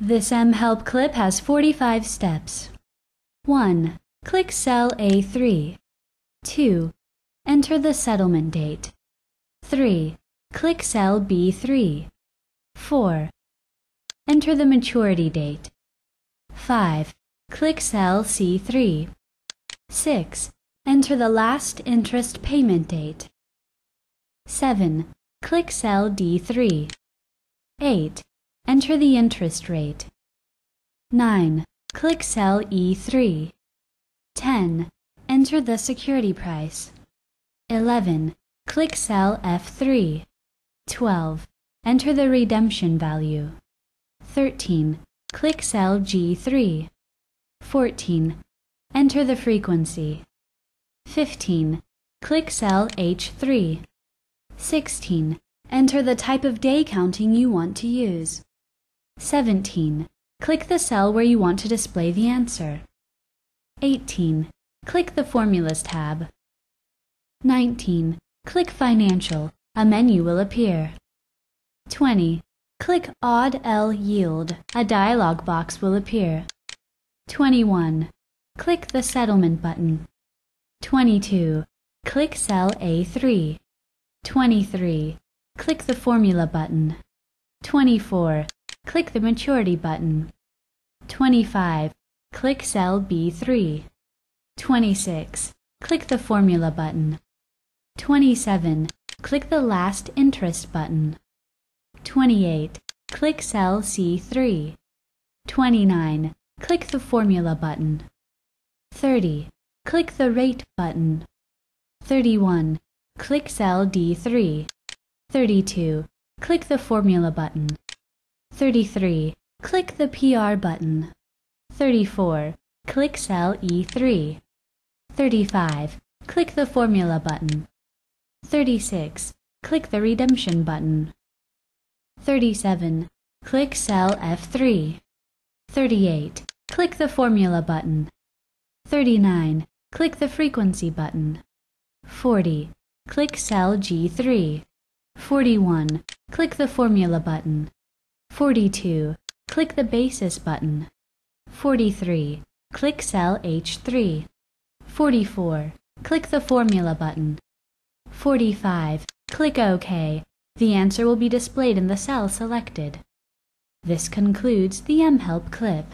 This mHelp clip has 45 steps. 1. Click cell A3. 2. Enter the settlement date. 3. Click cell B3. 4. Enter the maturity date. 5. Click cell C3. 6. Enter the last interest payment date. 7. Click cell D3. 8. Enter the interest rate. 9. Click cell E3. 10. Enter the security price. 11. Click cell F3. 12. Enter the redemption value. 13. Click cell G3. 14. Enter the frequency. 15. Click cell H3. 16. Enter the type of day counting you want to use. 17. Click the cell where you want to display the answer. 18. Click the Formulas tab. 19. Click Financial. A menu will appear. 20. Click ODDLYIELD. A dialog box will appear. 21. Click the Settlement button. 22. Click cell A3. 23. Click the Formula button. 24. Click the Maturity button. 25. Click cell B3. 26. Click the Formula button. 27. Click the Last Interest button. 28. Click cell C3. 29. Click the Formula button. 30. Click the Rate button. 31. Click cell D3. 32. Click the Formula button. 33. Click the PR button. 34. Click cell E3. 35. Click the Formula button. 36. Click the Redemption button. 37. Click cell F3. 38. Click the Formula button. 39. Click the Frequency button. 40. Click cell G3. 41. Click the Formula button. 42. Click the Basis button. 43. Click cell H3. 44. Click the Formula button. 45. Click OK. The answer will be displayed in the cell selected. This concludes the mHelp clip.